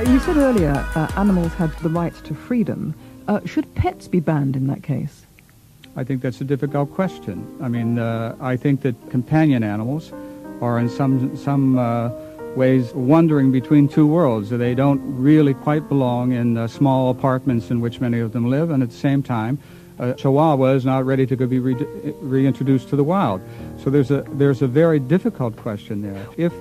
you said earlier uh, animals had the right to freedom. Uh, should pets be banned in that case? I think that's a difficult question. I mean, uh, I think that companion animals are in some some uh, ways wandering between two worlds. They don't really quite belong in uh, small apartments in which many of them live, and at the same time, uh, Chihuahua is not ready to be re- reintroduced to the wild. So there's a there's a very difficult question there. If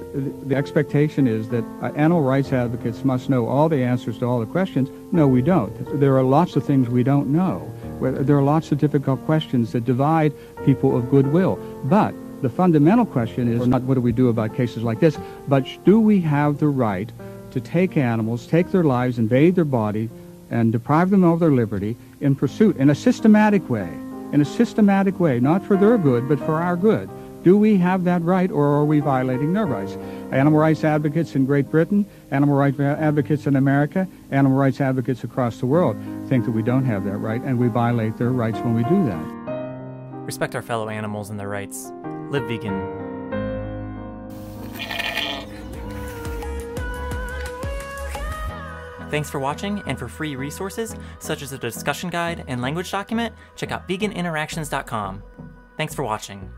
the expectation is that uh, animal rights advocates must know all the answers to all the questions, no, we don't. There are lots of things we don't know. There are lots of difficult questions that divide people of goodwill. But the fundamental question is not what do we do about cases like this, but do we have the right to take animals, take their lives, invade their body, and deprive them of their liberty in pursuit, in a systematic way, in a systematic way, not for their good, but for our good. Do we have that right, or are we violating their rights? Animal rights advocates in Great Britain, animal rights advocates in America, animal rights advocates across the world think that we don't have that right, and we violate their rights when we do that. Respect our fellow animals and their rights. Live vegan. Thanks for watching, and for free resources, such as a discussion guide and language document, check out veganinteractions.com. Thanks for watching.